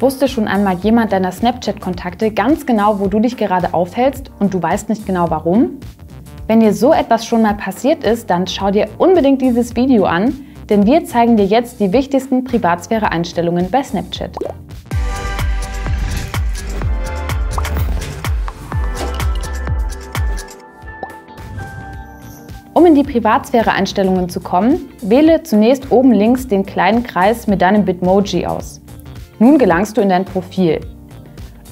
Wusste schon einmal jemand deiner Snapchat-Kontakte ganz genau, wo du dich gerade aufhältst und du weißt nicht genau warum? Wenn dir so etwas schon mal passiert ist, dann schau dir unbedingt dieses Video an, denn wir zeigen dir jetzt die wichtigsten Privatsphäre-Einstellungen bei Snapchat. Um in die Privatsphäre-Einstellungen zu kommen, wähle zunächst oben links den kleinen Kreis mit deinem Bitmoji aus. Nun gelangst du in dein Profil.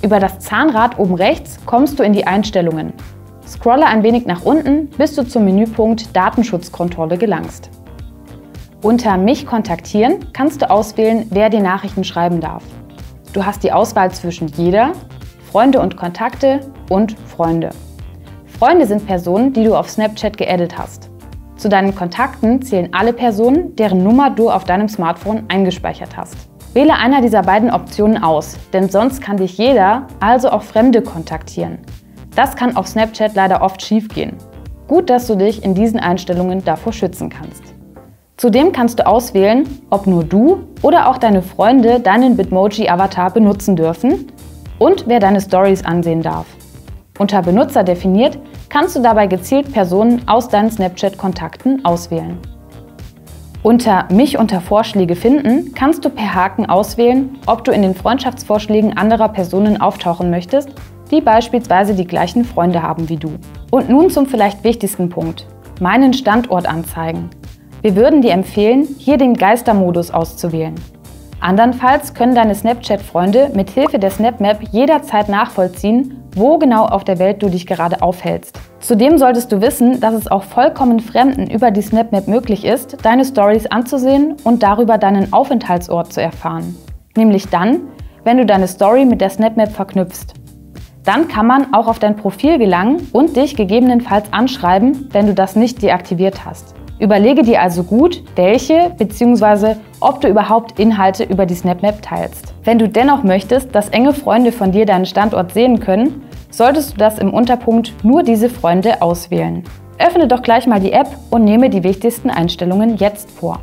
Über das Zahnrad oben rechts kommst du in die Einstellungen. Scrolle ein wenig nach unten, bis du zum Menüpunkt Datenschutzkontrolle gelangst. Unter Mich kontaktieren kannst du auswählen, wer dir Nachrichten schreiben darf. Du hast die Auswahl zwischen Jeder, Freunde und Kontakte und Freunde. Freunde sind Personen, die du auf Snapchat geaddet hast. Zu deinen Kontakten zählen alle Personen, deren Nummer du auf deinem Smartphone eingespeichert hast. Wähle einer dieser beiden Optionen aus, denn sonst kann dich jeder, also auch Fremde, kontaktieren. Das kann auf Snapchat leider oft schiefgehen. Gut, dass du dich in diesen Einstellungen davor schützen kannst. Zudem kannst du auswählen, ob nur du oder auch deine Freunde deinen Bitmoji-Avatar benutzen dürfen und wer deine Stories ansehen darf. Unter Benutzer definiert kannst du dabei gezielt Personen aus deinen Snapchat-Kontakten auswählen. Unter Mich unter Vorschläge finden kannst du per Haken auswählen, ob du in den Freundschaftsvorschlägen anderer Personen auftauchen möchtest, die beispielsweise die gleichen Freunde haben wie du. Und nun zum vielleicht wichtigsten Punkt. Meinen Standort anzeigen. Wir würden dir empfehlen, hier den Geistermodus auszuwählen. Andernfalls können deine Snapchat-Freunde mit Hilfe der SnapMap jederzeit nachvollziehen, wo genau auf der Welt du dich gerade aufhältst. Zudem solltest du wissen, dass es auch vollkommen Fremden über die SnapMap möglich ist, deine Stories anzusehen und darüber deinen Aufenthaltsort zu erfahren. Nämlich dann, wenn du deine Story mit der SnapMap verknüpfst. Dann kann man auch auf dein Profil gelangen und dich gegebenenfalls anschreiben, wenn du das nicht deaktiviert hast. Überlege dir also gut, welche bzw. ob du überhaupt Inhalte über die SnapMap teilst. Wenn du dennoch möchtest, dass enge Freunde von dir deinen Standort sehen können, solltest du das im Unterpunkt Nur diese Freunde auswählen. Öffne doch gleich mal die App und nehme die wichtigsten Einstellungen jetzt vor.